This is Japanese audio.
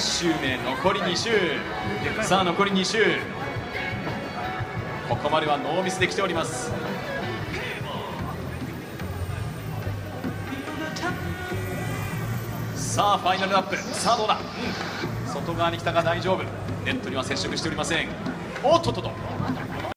周目残り2周。さあ残り2周。ここまではノーミスできております。さあファイナルアップ。さあどうだ、うん、外側に来たが大丈夫。ネットには接触しておりません。おっとっとっと。